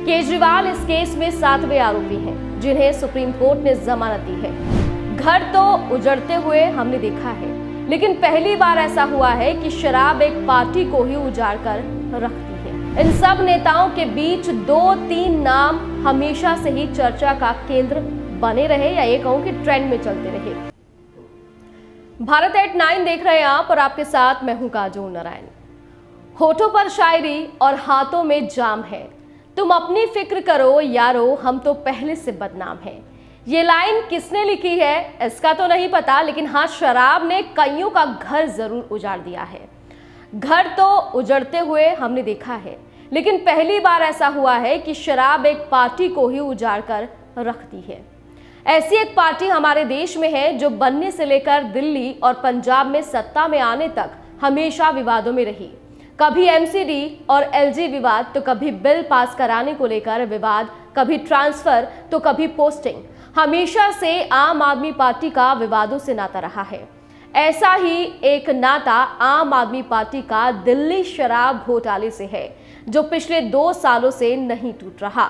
केजरीवाल इस केस में सातवें आरोपी हैं, जिन्हें सुप्रीम कोर्ट ने जमानत दी है। घर तो उजड़ते हुए हमने देखा है, लेकिन पहली बार ऐसा हुआ है कि शराब एक पार्टी को ही उजाड़ कर रखती है। इन सब नेताओं के बीच दो तीन नाम हमेशा से ही चर्चा का केंद्र बने रहे या ये कहूँ कि ट्रेंड में चलते रहे। भारत एट नाइन देख रहे हैं आप और आपके साथ मैं हूँ काजोल नारायण। होठों पर शायरी और हाथों में जाम है। तुम अपनी फ़िक्र करो, यारो, हम तो पहले से बदनाम हैं। ये लाइन किसने लिखी है? इसका तो नहीं पता, लेकिन हाँ शराब ने कईयों का घर ज़रूर उजाड़ दिया है। घर तो उजड़ते हुए हमने देखा है, लेकिन पहली बार ऐसा हुआ है कि शराब एक पार्टी को ही उजाड़ कर रखती है। ऐसी एक पार्टी हमारे देश में है जो बनने से लेकर दिल्ली और पंजाब में सत्ता में आने तक हमेशा विवादों में रही। कभी एमसीडी और एलजी विवाद तो कभी बिल पास कराने को लेकर विवाद, कभी ट्रांसफ़र तो कभी पोस्टिंग। हमेशा से आम आदमी पार्टी का विवादों से नाता रहा है। ऐसा ही एक नाता आम आदमी पार्टी का दिल्ली शराब घोटाले से है, जो पिछले दो सालों से नहीं टूट रहा।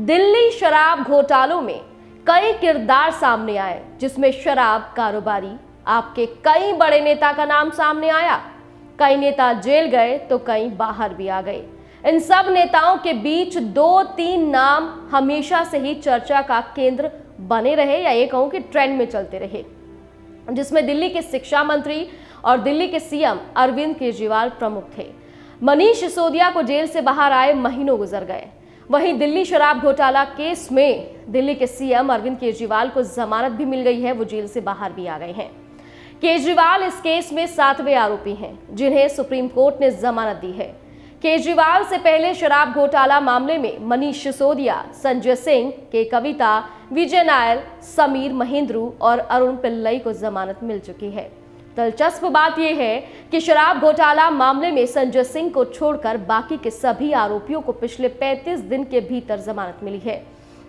दिल्ली शराब घोटालों में कई किरदार सामने आए, जिसमें शराब कारोबारी आपके कई बड़े नेता का नाम सामने आया। कई नेता जेल गए तो कई बाहर भी आ गए। इन सब नेताओं के बीच दो तीन नाम हमेशा से ही चर्चा का केंद्र बने रहे या ये कहूँ कि ट्रेंड में चलते रहे। जिसमें दिल्ली के शिक्षा मंत्री और दिल्ली के सीएम अरविंद केजरीवाल प्रमुख थे। मनीष सिसोदिया को जेल से बाहर आए महीनों गुजर गए। वहीं दिल्ली शराब घोटाला केस में दिल्ली के सीएम अरविंद केजरीवाल को जमानत भी मिल गई है, वो जेल से बाहर भी आ गए हैं। केजरीवाल इस केस में सातवें आरोपी हैं, जिन्हें सुप्रीम कोर्ट ने जमानत दी है। केजरीवाल से पहले शराब घोटाला मामले में मनीष सिसोदिया, संजय सिंह के कविता, विजय नायर, समीर महेंद्रू और अरुण पिल्लई को जमानत मिल चुकी है। दिलचस्प बात यह है कि शराब घोटाला मामले में संजय सिंह को छोड़कर बाकी के सभी आरोपियों को पिछले 35 दिन के भीतर जमानत मिली है।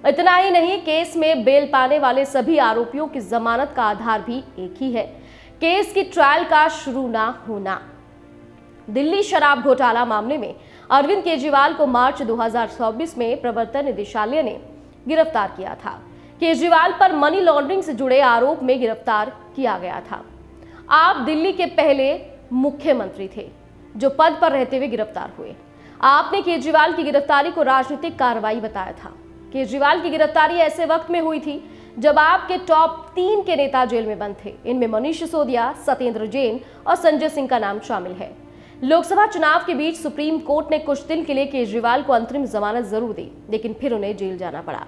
इतना ही नहीं, केस में बेल पाने वाले सभी आरोपियों की जमानत का आधार भी एक ही है। केस की ट्रायल का शुरू ना होना। दिल्ली शराब घोटाला मामले में अरविंद केजरीवाल को मार्च 2024 में प्रवर्तन निदेशालय ने गिरफ़्तार किया था। केजरीवाल पर मनी लॉन्ड्रिंग से जुड़े आरोप में गिरफ़्तार किया गया था। आप दिल्ली के पहले मुख्यमंत्री थे, जो पद पर रहते हुए गिरफ़्तार हुए। आपने केजरीवाल की गिरफ्तारी को राजनीतिक कार्रवाई बताया था। केजरीवाल की गिरफ्तारी ऐसे वक्त में हुई थी जब आपके टॉप तीन के नेता जेल में बंद थे। इनमें मनीष सिसोदिया, सत्येंद्र जैन और संजय सिंह का नाम शामिल है। लोकसभा चुनाव के बीच सुप्रीम कोर्ट ने कुछ दिन के लिए केजरीवाल को अंतरिम जमानत ज़रूर दी, लेकिन फिर उन्हें जेल जाना पड़ा।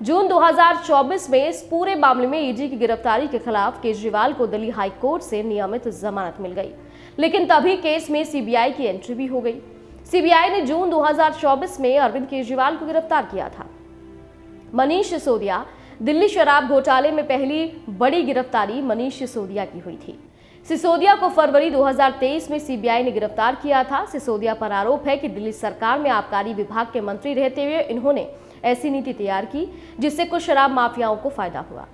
जून 2024 में इस पूरे मामले में ईडी की गिरफ्तारी के खिलाफ केजरीवाल को दिल्ली हाई कोर्ट से नियमित जमानत मिल गई, लेकिन तभी केस में सीबीआई की एंट्री भी हो गई। सीबीआई ने जून 2024 में अरविंद केजरीवाल को गिरफ़्तार किया था। मनीष सिसोदिया दिल्ली शराब घोटाले में पहली बड़ी गिरफ्तारी मनीष सिसोदिया की हुई थी। सिसोदिया को फरवरी 2023 में सीबीआई ने गिरफ़्तार किया था। सिसोदिया पर आरोप है कि दिल्ली सरकार में आबकारी विभाग के मंत्री रहते हुए इन्होंने ऐसी नीति तैयार की, जिससे कुछ शराब माफियाओं को फ़ायदा हुआ।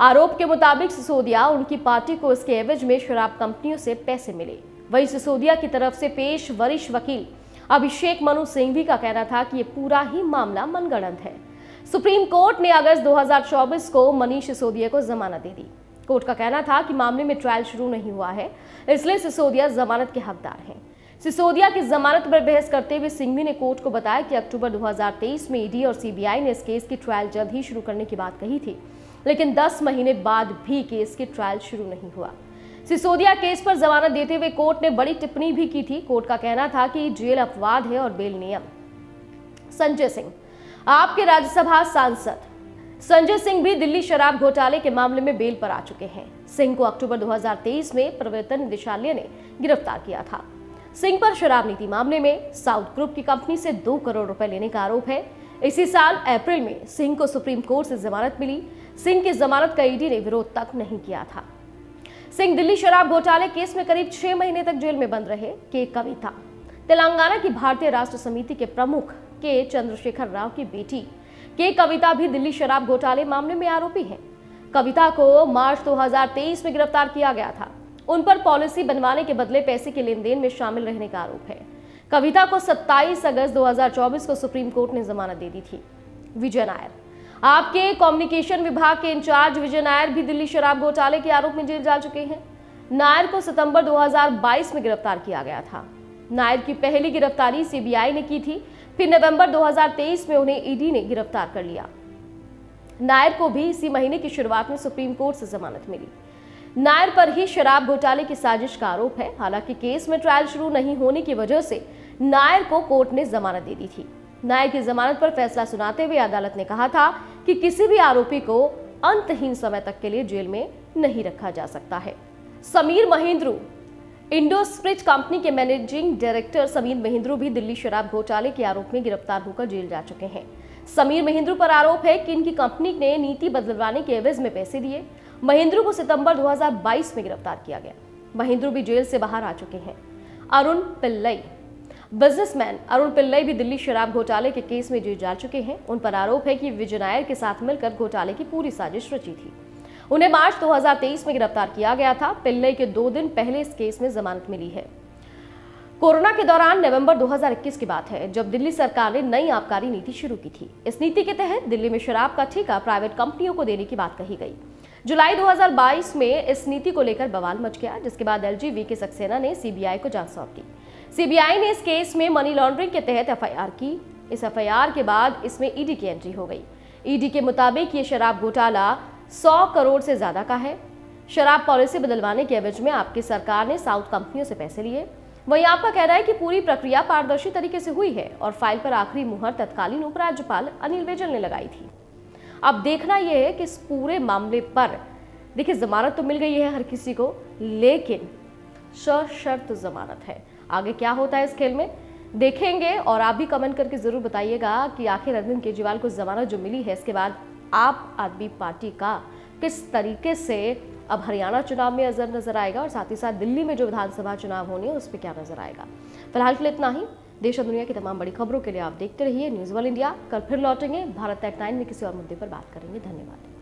आरोप के मुताबिक सिसोदिया उनकी पार्टी को इसके एवज में शराब कंपनियों से पैसे मिले। वही सिसोदिया की तरफ़ से पेश वरिष्ठ वकील अभिषेक मनु सिंघवी का कहना था कि ये पूरा ही मामला मनगढ़ंत है। सुप्रीम कोर्ट ने अगस्त 2024 को मनीष सिसोदिया को जमानत दे दी। कोर्ट का कहना था कि मामले में ट्रायल शुरू नहीं हुआ है, इसलिए सिसोदिया जमानत के हकदार हैं। सिसोदिया की जमानत पर बहस करते हुए सिंघवी ने कोर्ट को बताया कि अक्टूबर 2023 में ईडी और सीबीआई ने इस केस की ट्रायल जल्द ही शुरू करने की बात कही थी, लेकिन 10 महीने बाद भी केस की ट्रायल शुरू नहीं हुआ। सिसोदिया केस पर जमानत देते हुए कोर्ट ने बड़ी टिप्पणी भी की थी। कोर्ट का कहना था कि जेल अपवाद है और बेल नियम। संजय सिंह आपके राज्यसभा सांसद संजय सिंह भी दिल्ली शराब घोटाले के मामले में बेल पर आ चुके हैं। सिंह को अक्टूबर 2023 में प्रवर्तन निदेशालय ने गिरफ़्तार किया था। सिंह पर शराब नीति मामले में साउथ ग्रुप की कंपनी से दो करोड़ रुपए लेने का आरोप है। इसी साल अप्रैल में सिंह को सुप्रीम कोर्ट से जमानत मिली। सिंह की जमानत का ईडी ने विरोध तक नहीं किया था। सिंह दिल्ली शराब घोटाले केस में करीब छह महीने तक जेल में बंद रहे, के कविता। तेलंगाना की भारतीय राष्ट्र समिति के प्रमुख के चंद्रशेखर राव की बेटी। के कविता भी दिल्ली शराब घोटाले मामले में आरोपी है। कविता को मार्च 2023 में गिरफ़्तार किया गया था। उन पर पॉलिसी बनवाने के बदले पैसे के लेन देन में शामिल रहने का आरोप है। कविता को 27 अगस्त 2024 को सुप्रीम कोर्ट ने जमानत दे दी थी। विजय नायर। आपके कम्युनिकेशन विभाग के इंचार्ज विजय नायर भी दिल्ली शराब घोटाले के आरोप में जेल जा चुके हैं। नायर को सितंबर 2022 में गिरफ़्तार किया गया था। नायर की पहली गिरफ्तारी सीबीआई ने की थी। फिर नवंबर 2023 में उन्हें ईडी ने गिरफ़्तार कर लिया। नायर को भी इसी महीने की शुरुआत में सुप्रीम कोर्ट से जमानत मिली। नायर पर ही शराब घोटाले की साजिश का आरोप है। हालाँकि केस में ट्रायल शुरू नहीं होने की वजह से नायर को कोर्ट ने जमानत दे दी थी। नायर की जमानत पर फैसला सुनाते हुए अदालत ने कहा था कि किसी भी आरोपी को अंतहीन समय तक के लिए जेल में नहीं रखा जा सकता है। समीर महेंद्रू इंडोस्प्रिट कंपनी के मैनेजिंग डायरेक्टर समीर महेंद्रू भी दिल्ली शराब घोटाले के आरोप में गिरफ़्तार होकर जेल जा चुके हैं। समीर महेंद्रू पर आरोप है कि इनकी कंपनी ने नीति बदलवाने के एवज में पैसे दिए। महेंद्रू को सितंबर 2022 में गिरफ़्तार किया गया। महेंद्रू भी जेल से बाहर आ चुके हैं। अरुण पिल्लई। बिजनेसमैन अरुण पिल्लई भी दिल्ली शराब घोटाले के केस में जेल जा चुके हैं। उन पर आरोप है कि विजय नायर के साथ मिलकर घोटाले की पूरी साजिश रची थी। उन्हें मार्च 2023 में गिरफ़्तार किया गया था। पिल्लई के दो दिन पहले इस केस में जमानत मिली है। कोरोना के दौरान नवंबर 2021 की बात है, जब दिल्ली सरकार ने नई आबकारी नीति शुरू की थी। इस नीति के तहत दिल्ली में शराब का ठेका प्राइवेट कंपनियों को देने की बात कही गई। जुलाई 2022 में इस नीति को लेकर बवाल मच गया, जिसके बाद एलजी वी के सक्सेना ने सीबीआई को जाँच सौंप दी। सीबीआई ने इस केस में मनी लॉन्ड्रिंग के तहत एफआईआर की। इस एफआईआर के बाद इसमें ईडी की एंट्री हो गई। ईडी के मुताबिक ये शराब घोटाला 100 करोड़ से ज़्यादा का है। शराब पॉलिसी बदलवाने के एवज में आपकी सरकार ने साउथ कंपनियों से पैसे लिए। वहीं आपका कहना है कि पूरी प्रक्रिया पारदर्शी तरीके से हुई है और फ़ाइल पर आखिरी मुहर तत्कालीन उपराज्यपाल अनिल बैजल ने लगाई थी। अब देखना यह है कि इस पूरे मामले पर, देखिए, जमानत तो मिल गई है हर किसी को, लेकिन सशर्त जमानत है। आगे क्या होता है इस खेल में? देखेंगे और आप भी कमेंट करके ज़रूर बताइएगा कि आखिर अरविंद केजरीवाल को जमानत जो मिली है, इसके बाद आप आदमी पार्टी का किस तरीके से अब हरियाणा चुनाव में नज़र नज़र आएगा और साथ ही साथ दिल्ली में जो विधानसभा चुनाव होने हैं, उस पर क्या नज़र आएगा? फ़िलहाल के लिए इतना ही। देश और दुनिया की तमाम बड़ी खबरों के लिए आप देखते रहिए न्यूज़ वन इंडिया। कल फिर लौटेंगे। भारत एट नाइन में किसी और मुद्दे पर बात करेंगे। धन्यवाद।